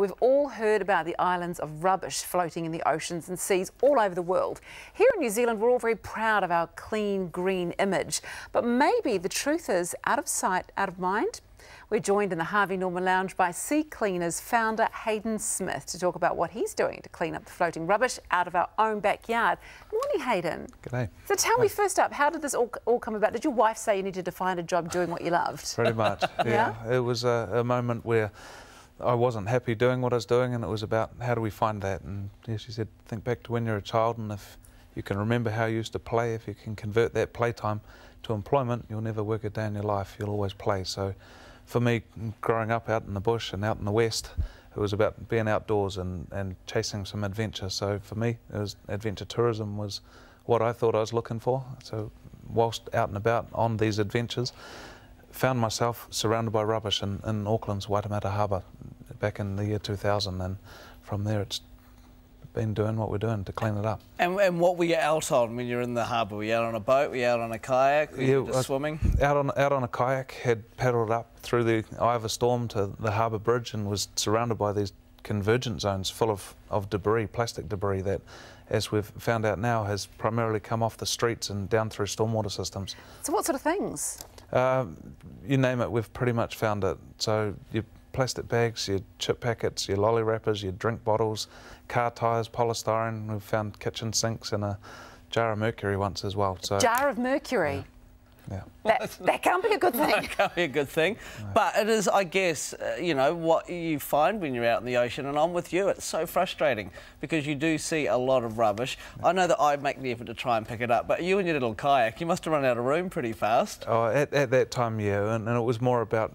We've all heard about the islands of rubbish floating in the oceans and seas all over the world. Here in New Zealand, we're all very proud of our clean, green image. But maybe the truth is out of sight, out of mind? We're joined in the Harvey Norman Lounge by Sea Cleaners founder Hayden Smith to talk about what he's doing to clean up the floating rubbish out of our own backyard. Morning, Hayden. G'day. So tell me first up, how did this all, all come about? Did your wife say you needed to find a job doing what you loved? Pretty much, yeah. yeah? It was a, a moment where I wasn't happy doing what I was doing, and it was about how do we find that. And yeah, she said, think back to when you're a child, and if you can remember how you used to play, if you can convert that playtime to employment, you'll never work a day in your life. You'll always play. So, for me, growing up out in the bush and out in the west, it was about being outdoors and, and chasing some adventure. So for me, it was adventure tourism was what I thought I was looking for. So whilst out and about on these adventures, found myself surrounded by rubbish in, in Auckland's Waitemata Harbour back in the year 2000 and from there it's been doing what we're doing to clean it up. And, and what were you out on when you were in the harbour? Were you out on a boat? Were you out on a kayak? Were you just swimming? Out on, out on a kayak, had paddled up through the eye of a storm to the harbour bridge and was surrounded by these convergent zones full of, of debris, plastic debris that, as we've found out now, has primarily come off the streets and down through stormwater systems. So what sort of things? Uh, you name it, we've pretty much found it. So your plastic bags, your chip packets, your lolly wrappers, your drink bottles, car tyres, polystyrene. We've found kitchen sinks and a jar of mercury once as well. So jar of mercury. Yeah. Yeah. That, that can't be a good thing. that can't be a good thing. No. But it is, I guess, uh, you know, what you find when you're out in the ocean, and I'm with you, it's so frustrating because you do see a lot of rubbish. Yeah. I know that I make the effort to try and pick it up, but you and your little kayak, you must have run out of room pretty fast. Oh, at, at that time, yeah, and, and it was more about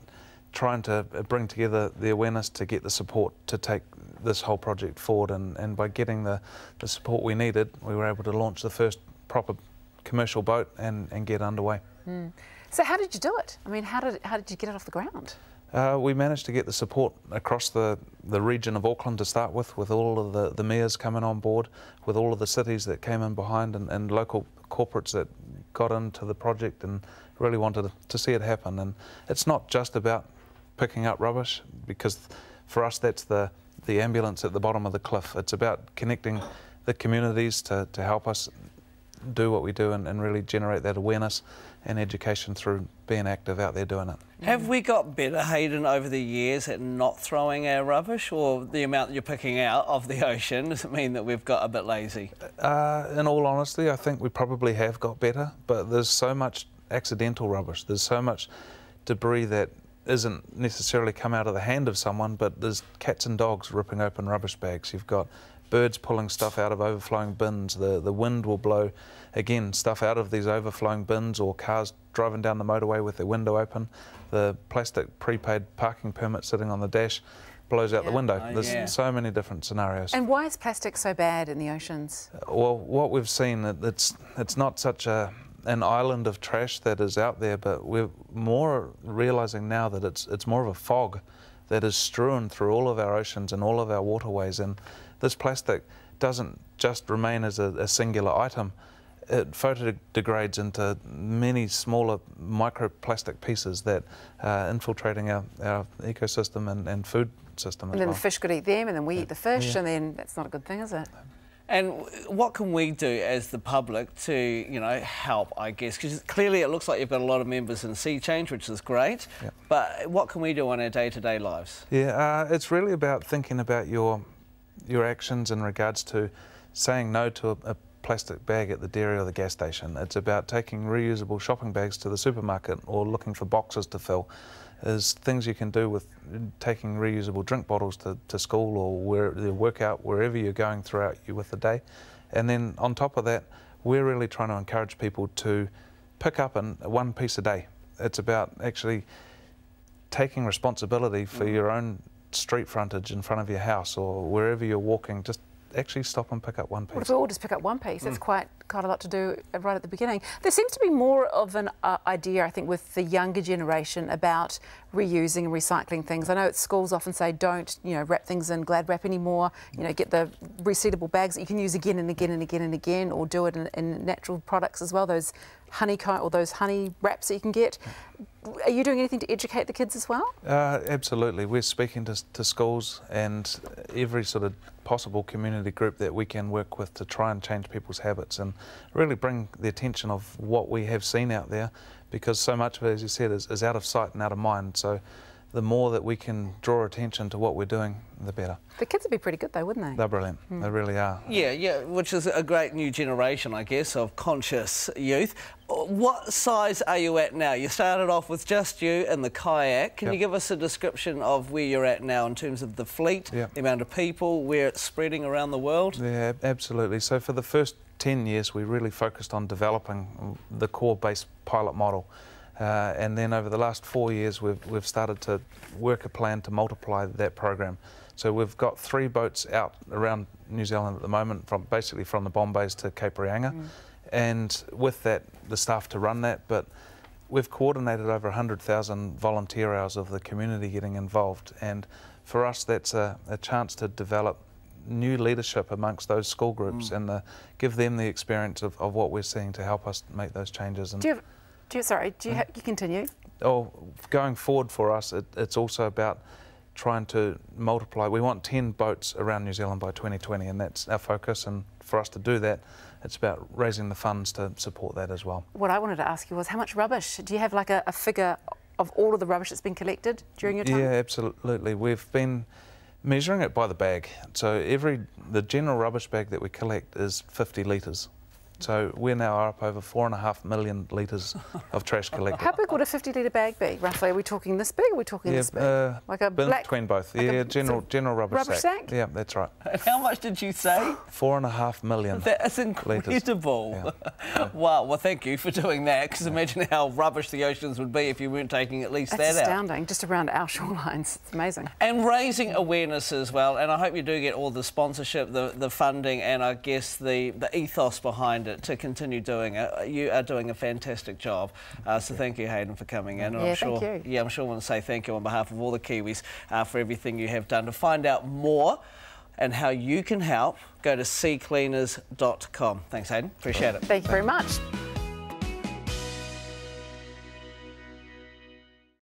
trying to bring together the awareness to get the support to take this whole project forward and, and by getting the, the support we needed we were able to launch the first proper commercial boat and, and get underway. Mm. So how did you do it? I mean, how did, how did you get it off the ground? Uh, we managed to get the support across the, the region of Auckland to start with, with all of the, the mayors coming on board, with all of the cities that came in behind and, and local corporates that got into the project and really wanted to see it happen. And it's not just about picking up rubbish because for us that's the, the ambulance at the bottom of the cliff. It's about connecting the communities to, to help us do what we do and, and, really generate that awareness and education through being active out there doing it. Have we got better, Hayden, over the years at not throwing our rubbish or the amount that you're picking out of the ocean? Does it mean that we've got a bit lazy? Uh, in all honesty, I think we probably have got better, but there's so much accidental rubbish. There's so much debris that isn't necessarily come out of the hand of someone, but there's cats and dogs ripping open rubbish bags. You've got birds pulling stuff out of overflowing bins. The, the wind will blow, again, stuff out of these overflowing bins or cars driving down the motorway with their window open. The plastic prepaid parking permit sitting on the dash blows out yeah. the window. Oh, There's yeah. so many different scenarios. And why is plastic so bad in the oceans? Uh, well, what we've seen, it's, it's not such a an island of trash that is out there, but we're more realizing now that it's it's more of a fog that is strewn through all of our oceans and all of our waterways. And this plastic doesn't just remain as a, a singular item. It photodegrades into many smaller microplastic pieces that are infiltrating our, our ecosystem and, and food system. And then well. the fish could eat them, and then we yeah. eat the fish, yeah. and then that's not a good thing, is it? And what can we do as the public to, you know, help, I guess? Because clearly it looks like you've got a lot of members in Sea Change, which is great. Yep. But what can we do on our day-to-day -day lives? Yeah, uh, it's really about thinking about your your actions in regards to saying no to a, a plastic bag at the dairy or the gas station. It's about taking reusable shopping bags to the supermarket or looking for boxes to fill There's things you can do with taking reusable drink bottles to, to school or where the workout wherever you're going throughout you with the day. And then on top of that, we're really trying to encourage people to pick up an, one piece a day. It's about actually taking responsibility for mm. your own street frontage in front of your house or wherever you're walking. Just actually stop and pick up one piece? What if we all just pick up one piece? Mm. It's quite quite a lot to do right at the beginning. There seems to be more of an uh, idea, I think, with the younger generation about reusing and recycling things. I know at schools often say don't, you know, wrap things in Glad Wrap anymore. You know, get the resealable bags that you can use again and again and again and again, or do it in, in natural products as well. Those honeycomb or those honey wraps that you can get. Are you doing anything to educate the kids as well? Uh, absolutely. We're speaking to, to schools and every sort of possible community group that we can work with to try and change people's habits and really bring the attention of what we have seen out there because so much of it, as you said, is, is out of sight and out of mind. So the more that we can draw attention to what we're doing, the better. The kids would be pretty good though, wouldn't they? They're brilliant. Mm. They really are. Yeah, yeah, which is a great new generation, I guess, of conscious youth. What size are you at now? You started off with just you and the kayak. Can yep. you give us a description of where you're at now in terms of the fleet, yep. the amount of people, where it's spreading around the world? Yeah, absolutely. So for the first 10 years, we really focused on developing the core base pilot model. Uh, and then over the last four years, we've, we've started to work a plan to multiply that program. So we've got three boats out around New Zealand at the moment, from basically from the Bombays to Cape Reinga, mm. and with that, the staff to run that. But we've coordinated over 100,000 volunteer hours of the community getting involved, and for us, that's a, a chance to develop new leadership amongst those school groups mm. and the, give them the experience of, of what we're seeing to help us make those changes. And Do you have do you, sorry, do you, mm. you continue? Oh, going forward for us, it, it's also about trying to multiply. We want 10 boats around New Zealand by 2020, and that's our focus. And for us to do that, it's about raising the funds to support that as well. What I wanted to ask you was how much rubbish? Do you have like a, a figure of all of the rubbish that's been collected during your time? Yeah, absolutely. We've been measuring it by the bag. So every the general rubbish bag that we collect is 50 litres. So we're now up over four and a half million litres of trash collected. How big would a 50 litre bag be, roughly? Are we talking this big? Or are we talking yeah, this big? Uh, like a black, between both. Like yeah, general general rubbish, rubbish sack. sack. Yeah, that's right. And how much did you say? Four and a half million. That's incredible. Yeah. wow. Well, thank you for doing that. Because imagine how rubbish the oceans would be if you weren't taking at least that's that astounding. out. astounding. Just around our shorelines. It's amazing. And raising awareness as well. And I hope you do get all the sponsorship, the the funding, and I guess the the ethos behind it to continue doing it. You are doing a fantastic job. Uh, so thank you, Hayden, for coming in. And yeah, I'm sure, thank you. Yeah, I'm sure I want to say thank you on behalf of all the Kiwis uh, for everything you have done. To find out more and how you can help, go to seacleaners.com. Thanks, Hayden. Appreciate it. Thank you very much.